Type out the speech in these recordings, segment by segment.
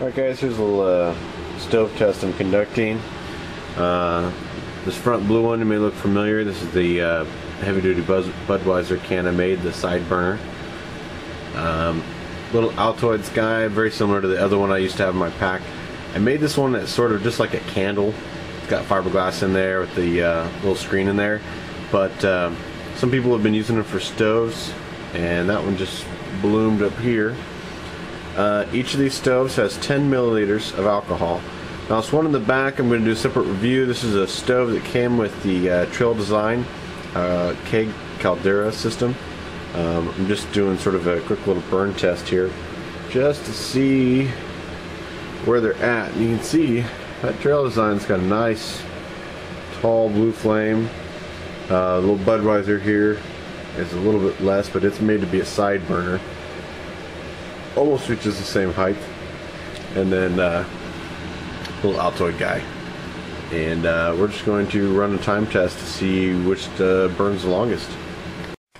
Alright guys, here's a little uh, stove test I'm conducting. Uh, this front blue one may look familiar. This is the uh, heavy duty Buzz Budweiser can I made, the side burner. Um, little Altoids guy, very similar to the other one I used to have in my pack. I made this one that's sort of just like a candle. It's got fiberglass in there with the uh, little screen in there. But uh, some people have been using it for stoves and that one just bloomed up here. Uh, each of these stoves has 10 milliliters of alcohol. Now this one in the back I'm going to do a separate review. This is a stove that came with the uh, Trail Design uh, keg caldera system. Um, I'm just doing sort of a quick little burn test here just to see where they're at. And you can see that Trail Design's got a nice tall blue flame. Uh, little Budweiser here is a little bit less, but it's made to be a side burner almost reaches the same height. And then uh, little Altoid guy. And uh, we're just going to run a time test to see which uh, burns the longest.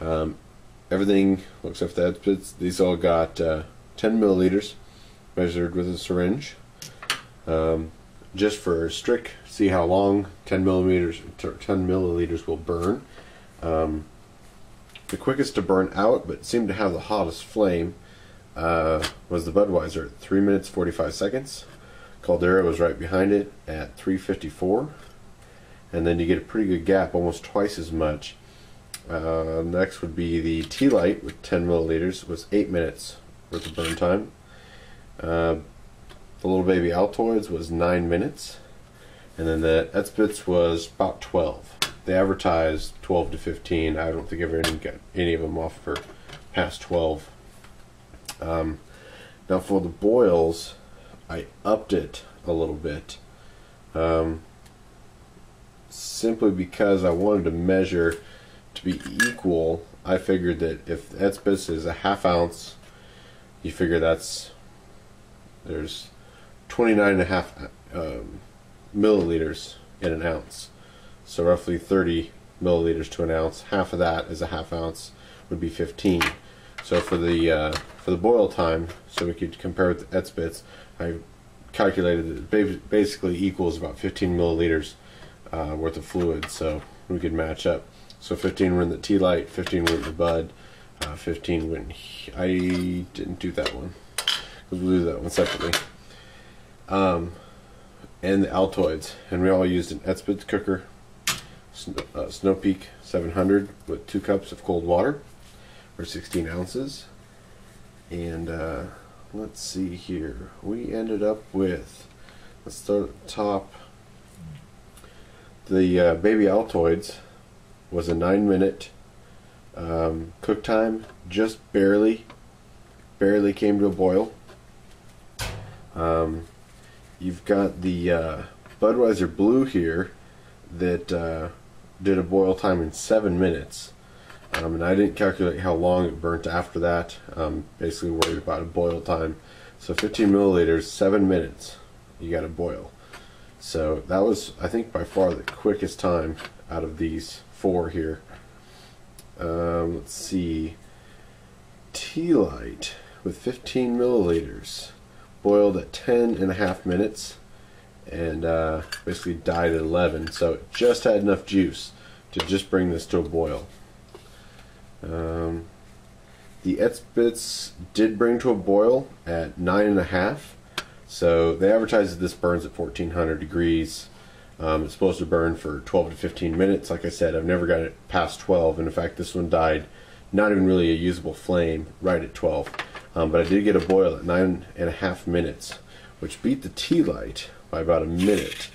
Um, everything looks like that. These all got uh, 10 milliliters measured with a syringe. Um, just for strict, see how long 10 millimeters, 10 milliliters will burn. Um, the quickest to burn out, but seem to have the hottest flame, uh, was the Budweiser at 3 minutes 45 seconds. Caldera was right behind it at 354. And then you get a pretty good gap, almost twice as much. Uh, next would be the Tea Light with 10 milliliters, was 8 minutes worth of burn time. Uh, the Little Baby Altoids was 9 minutes. And then the Esbits was about 12. They advertised 12 to 15. I don't think I've ever got any of them off for past 12. Um, now for the boils, I upped it a little bit. Um, simply because I wanted to measure to be equal, I figured that if Esbits is a half ounce, you figure that's there's 29 and a half um, milliliters in an ounce. So roughly 30 milliliters to an ounce. Half of that is a half ounce would be 15. So for the uh, for the boil time, so we could compare with the Esbits, I calculated that it basically equals about 15 milliliters uh, worth of fluid, so we could match up. So 15 were in the tea light, 15 were in the bud, uh, 15 went. I didn't do that one because we'll do that one separately. Um, and the Altoids, and we all used an Esbits cooker, uh, Snow Peak 700 with two cups of cold water or 16 ounces. And uh, let's see here. We ended up with, let's start at the top. The uh, Baby Altoids was a 9 minute um, cook time, just barely, barely came to a boil. Um, you've got the uh, Budweiser Blue here that uh, did a boil time in 7 minutes. Um, and I didn't calculate how long it burnt after that. Um, basically worried about a boil time. So 15 milliliters, 7 minutes, you got to boil. So that was, I think, by far the quickest time out of these four here. Um, let's see. Tea light with 15 milliliters, boiled at 10 and a half minutes, and uh, basically died at 11. So it just had enough juice to just bring this to a boil. Um, the Esbits did bring to a boil at nine and a half. So they advertise that this burns at 1400 degrees. Um, it's supposed to burn for 12 to 15 minutes. Like I said, I've never got it past 12. And in fact, this one died not even really a usable flame right at 12. Um, but I did get a boil at nine and a half minutes, which beat the tea light by about a minute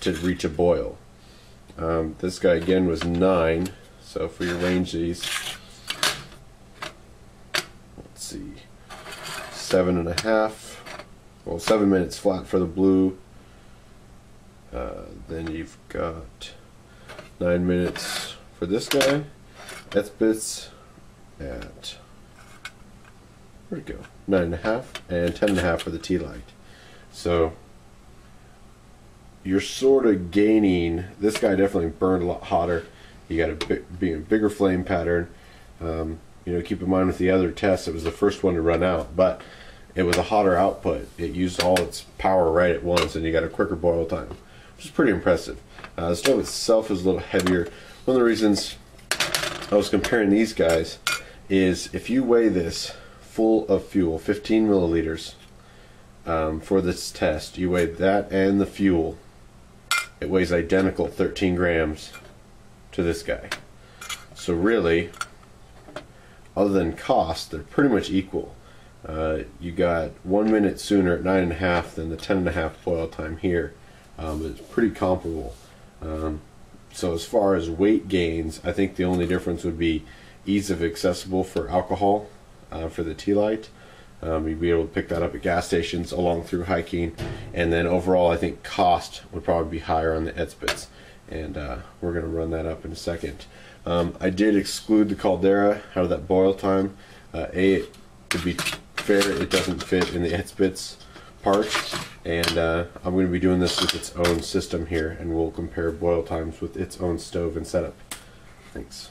to reach a boil. Um, this guy again was nine. So for your range these, see, seven and a half, well, seven minutes flat for the blue. Uh, then you've got nine minutes for this guy. Esbits at, where'd it go? Nine and a half, and ten and a half for the tea light. So, you're sort of gaining, this guy definitely burned a lot hotter. You got a big, being a bigger flame pattern. Um, you know, keep in mind with the other tests, it was the first one to run out. But it was a hotter output. It used all its power right at once, and you got a quicker boil time, which is pretty impressive. Uh, the stove itself is a little heavier. One of the reasons I was comparing these guys is if you weigh this full of fuel, 15 milliliters, um, for this test, you weigh that and the fuel. It weighs identical, 13 grams, to this guy. So really, other than cost, they're pretty much equal. Uh, you got one minute sooner at nine and a half than the ten and a half boil time here. Um, it's pretty comparable. Um, so as far as weight gains, I think the only difference would be ease of accessible for alcohol uh, for the T-Lite. Um, you'd be able to pick that up at gas stations along through hiking, and then overall, I think cost would probably be higher on the Esbits, and uh, we're going to run that up in a second. Um, I did exclude the Caldera out of that boil time. Uh, a, to be fair, it doesn't fit in the Esbits part, and uh, I'm going to be doing this with its own system here, and we'll compare boil times with its own stove and setup. Thanks.